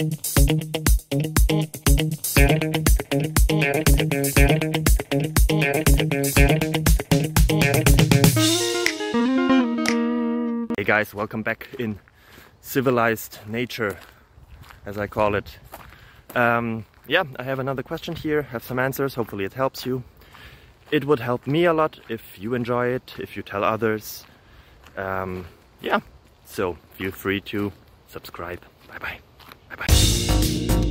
Hey guys, welcome back in civilized nature, as I call it. Um, yeah, I have another question here, have some answers, hopefully it helps you. It would help me a lot if you enjoy it, if you tell others. Um, yeah, so feel free to subscribe. Bye bye. バイ